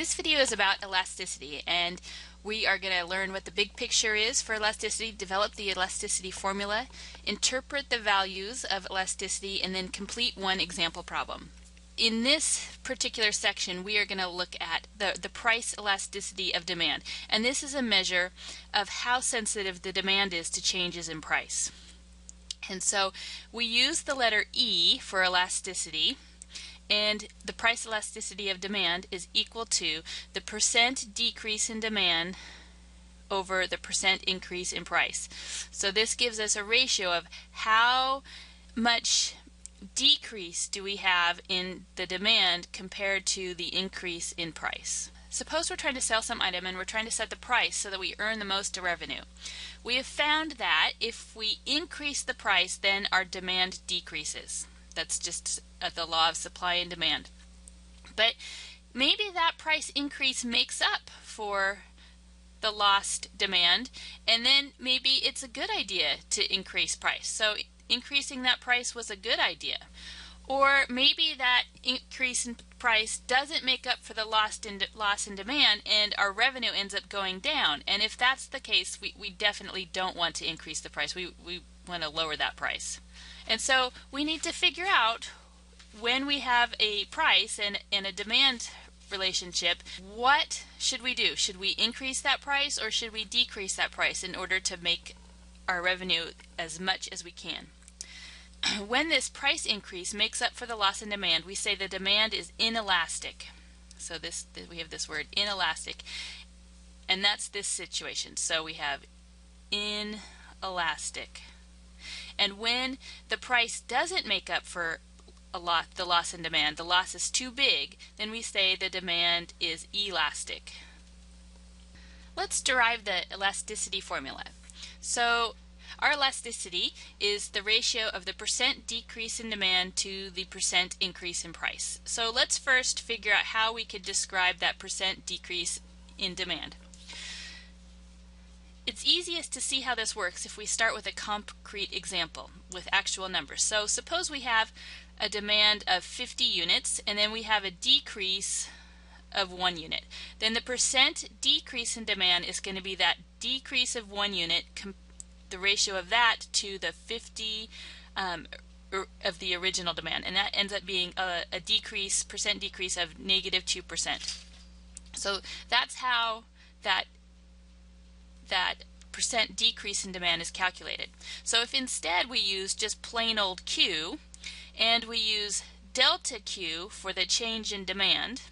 This video is about elasticity and we are going to learn what the big picture is for elasticity, develop the elasticity formula, interpret the values of elasticity, and then complete one example problem. In this particular section, we are going to look at the, the price elasticity of demand. And this is a measure of how sensitive the demand is to changes in price. And so we use the letter E for elasticity and the price elasticity of demand is equal to the percent decrease in demand over the percent increase in price. So this gives us a ratio of how much decrease do we have in the demand compared to the increase in price. Suppose we're trying to sell some item and we're trying to set the price so that we earn the most revenue. We have found that if we increase the price, then our demand decreases. That's just uh, the law of supply and demand. But maybe that price increase makes up for the lost demand, and then maybe it's a good idea to increase price. So increasing that price was a good idea. Or maybe that increase in price doesn't make up for the lost in loss in demand and our revenue ends up going down. And if that's the case, we, we definitely don't want to increase the price. We, we want to lower that price. And so we need to figure out when we have a price and, and a demand relationship, what should we do? Should we increase that price or should we decrease that price in order to make our revenue as much as we can? when this price increase makes up for the loss in demand, we say the demand is inelastic. So this we have this word inelastic. And that's this situation. So we have inelastic. And when the price doesn't make up for a lot the loss in demand, the loss is too big, then we say the demand is elastic. Let's derive the elasticity formula. So our elasticity is the ratio of the percent decrease in demand to the percent increase in price. So let's first figure out how we could describe that percent decrease in demand. It's easiest to see how this works if we start with a concrete example with actual numbers. So suppose we have a demand of 50 units and then we have a decrease of one unit. Then the percent decrease in demand is going to be that decrease of one unit, the ratio of that to the 50 um, of the original demand. And that ends up being a, a decrease, percent decrease of negative 2%. So that's how that percent decrease in demand is calculated. So if instead we use just plain old Q and we use delta Q for the change in demand,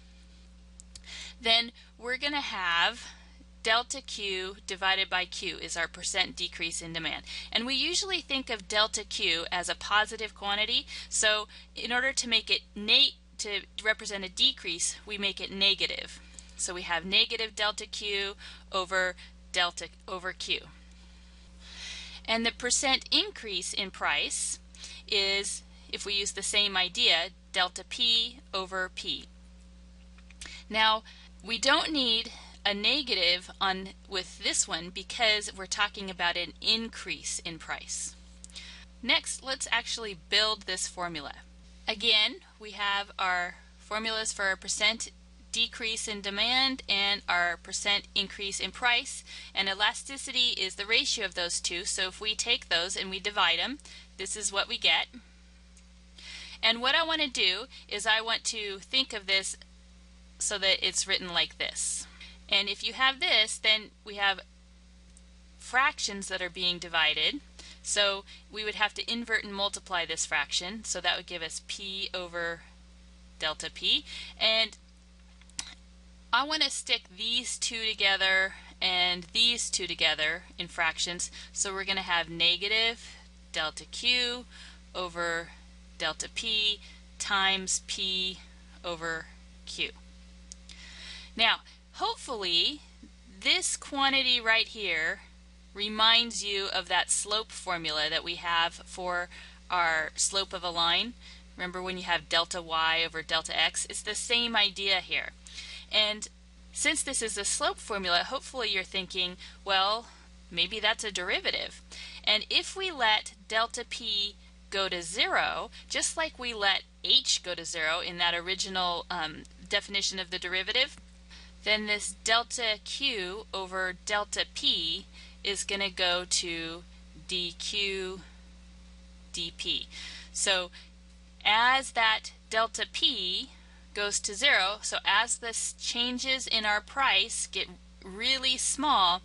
then we're going to have delta Q divided by Q is our percent decrease in demand. And we usually think of delta Q as a positive quantity, so in order to make it to represent a decrease, we make it negative. So we have negative delta Q over delta over Q. And the percent increase in price is, if we use the same idea, delta P over P. Now, we don't need a negative on with this one because we're talking about an increase in price. Next, let's actually build this formula. Again, we have our formulas for our percent decrease in demand and our percent increase in price. And elasticity is the ratio of those two. So if we take those and we divide them, this is what we get. And what I want to do is I want to think of this so that it's written like this. And if you have this, then we have fractions that are being divided. So we would have to invert and multiply this fraction. So that would give us p over delta p. And I want to stick these two together and these two together in fractions. So we're going to have negative delta Q over delta P times P over Q. Now, hopefully, this quantity right here reminds you of that slope formula that we have for our slope of a line. Remember when you have delta y over delta x? It's the same idea here. And since this is a slope formula, hopefully you're thinking, well, maybe that's a derivative. And if we let delta p go to zero, just like we let h go to zero in that original um, definition of the derivative, then this delta Q over delta P is going to go to dq dp. So as that delta P goes to zero, so as the changes in our price get really small,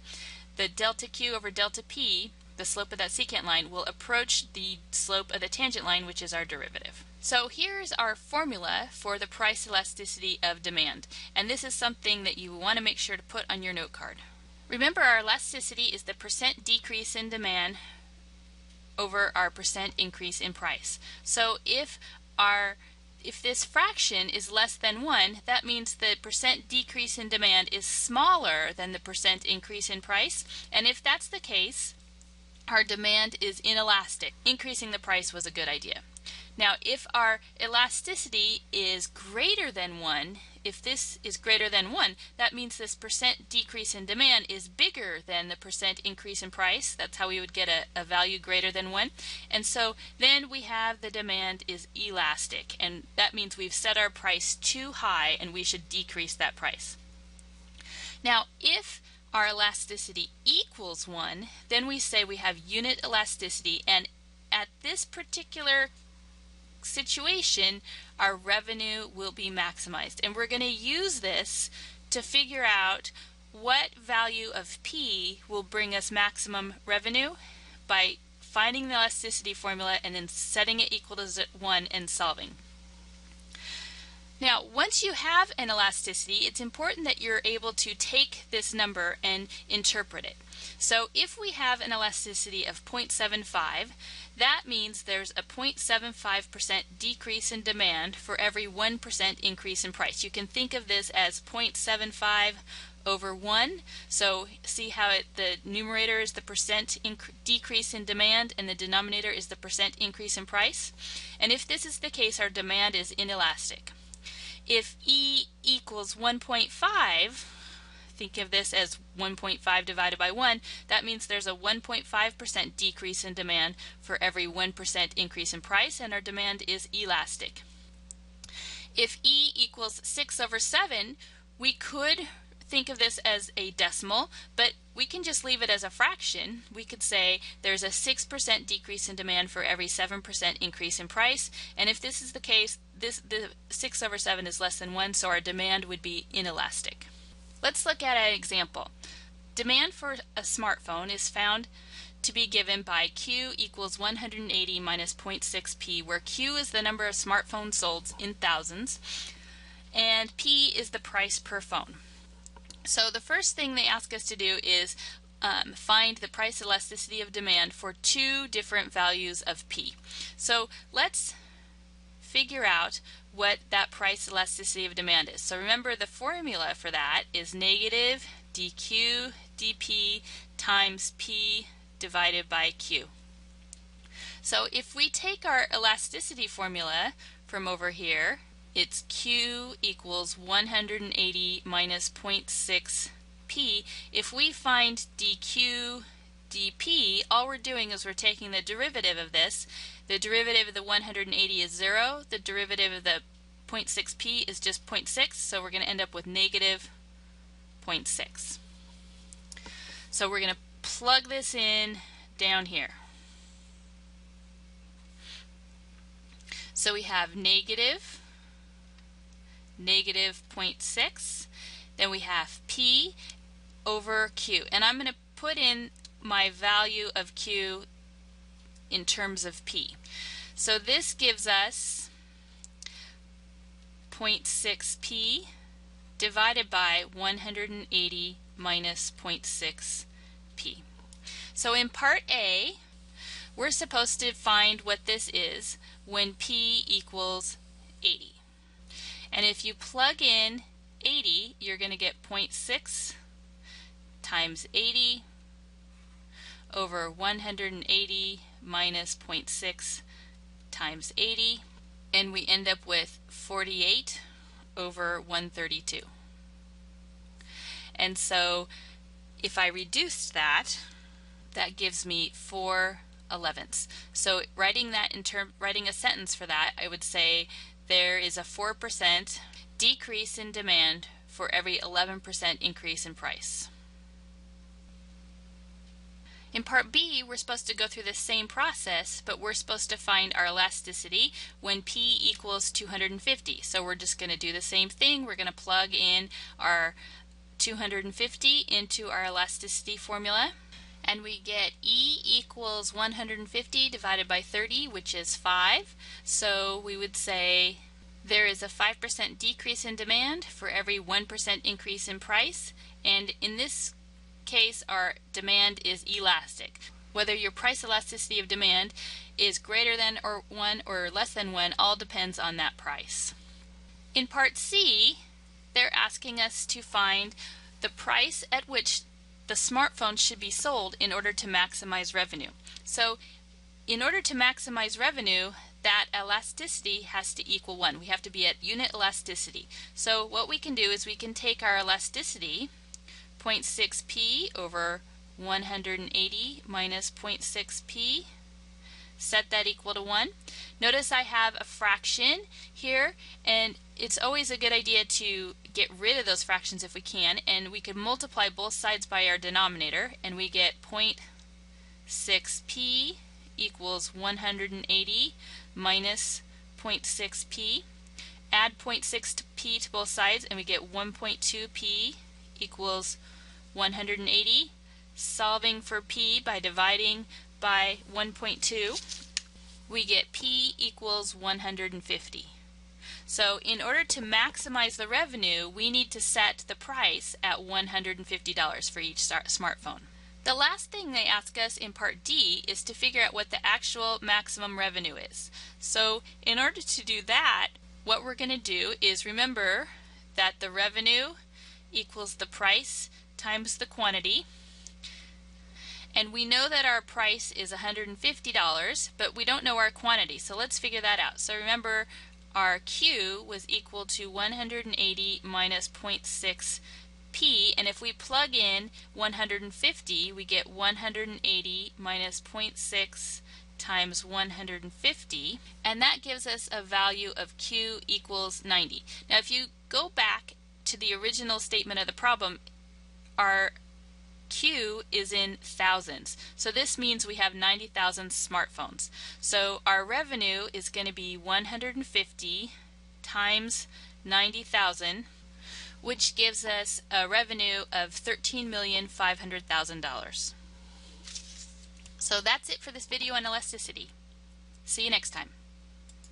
the delta Q over delta P, the slope of that secant line, will approach the slope of the tangent line, which is our derivative. So here's our formula for the price elasticity of demand. And this is something that you want to make sure to put on your note card. Remember our elasticity is the percent decrease in demand over our percent increase in price. So if our if this fraction is less than 1, that means the percent decrease in demand is smaller than the percent increase in price. And if that's the case, our demand is inelastic. Increasing the price was a good idea. Now, if our elasticity is greater than 1, if this is greater than 1, that means this percent decrease in demand is bigger than the percent increase in price. That's how we would get a, a value greater than 1. And so then we have the demand is elastic, and that means we've set our price too high and we should decrease that price. Now, if our elasticity equals 1, then we say we have unit elasticity, and at this particular situation, our revenue will be maximized. And we're going to use this to figure out what value of P will bring us maximum revenue by finding the elasticity formula and then setting it equal to 1 and solving. Now, once you have an elasticity, it's important that you're able to take this number and interpret it. So if we have an elasticity of 0.75, that means there's a 0.75% decrease in demand for every 1% increase in price. You can think of this as 0.75 over 1. So see how it, the numerator is the percent decrease in demand and the denominator is the percent increase in price. And if this is the case, our demand is inelastic. If E equals 1.5, think of this as 1.5 divided by 1, that means there's a 1.5% decrease in demand for every 1% increase in price, and our demand is elastic. If E equals 6 over 7, we could think of this as a decimal, but we can just leave it as a fraction. We could say there's a 6% decrease in demand for every 7% increase in price, and if this is the case, this the 6 over 7 is less than 1, so our demand would be inelastic. Let's look at an example. Demand for a smartphone is found to be given by Q equals 180 minus 0.6p, where Q is the number of smartphones sold in thousands, and P is the price per phone. So the first thing they ask us to do is um, find the price elasticity of demand for two different values of P. So let's figure out what that price elasticity of demand is. So remember the formula for that is negative dq dp times p divided by q. So if we take our elasticity formula from over here, it's q equals 180 minus 0.6 p. If we find dq dp, all we're doing is we're taking the derivative of this. The derivative of the 180 is 0. The derivative of the 0.6p is just 0.6, so we're going to end up with negative 0.6. So we're going to plug this in down here. So we have negative, negative 0.6, then we have p over q. And I'm going to put in my value of Q in terms of P. So this gives us 0.6P divided by 180 minus 0.6P. So in part A, we're supposed to find what this is when P equals 80. And if you plug in 80, you're going to get 0.6 times 80 over 180 minus 0.6 times 80 and we end up with 48 over 132. And so if I reduce that, that gives me 4 elevenths. So writing that in term, writing a sentence for that, I would say there is a 4% decrease in demand for every 11% increase in price. In part B, we're supposed to go through the same process, but we're supposed to find our elasticity when P equals 250. So we're just going to do the same thing. We're going to plug in our 250 into our elasticity formula and we get E equals 150 divided by 30 which is 5 so we would say there is a 5% decrease in demand for every 1% increase in price and in this case our demand is elastic whether your price elasticity of demand is greater than or 1 or less than 1 all depends on that price. In part C they're asking us to find the price at which the smartphone should be sold in order to maximize revenue. So in order to maximize revenue, that elasticity has to equal 1. We have to be at unit elasticity. So what we can do is we can take our elasticity, 0.6p over 180 minus 0.6p, set that equal to 1. Notice I have a fraction here, and it's always a good idea to get rid of those fractions if we can, and we could multiply both sides by our denominator, and we get 0.6p equals 180 minus 0.6p. Add 0.6p to both sides, and we get 1.2p equals 180. Solving for p by dividing by 1.2, we get p equals 150. So in order to maximize the revenue, we need to set the price at $150 for each smartphone. The last thing they ask us in part D is to figure out what the actual maximum revenue is. So in order to do that, what we're going to do is remember that the revenue equals the price times the quantity. And we know that our price is $150, but we don't know our quantity, so let's figure that out. So remember, our Q was equal to 180 minus 0.6 P, and if we plug in 150, we get 180 minus 0.6 times 150, and that gives us a value of Q equals 90. Now if you go back to the original statement of the problem, our Q is in thousands. So this means we have 90,000 smartphones. So our revenue is going to be 150 times 90,000 which gives us a revenue of $13,500,000. So that's it for this video on elasticity. See you next time.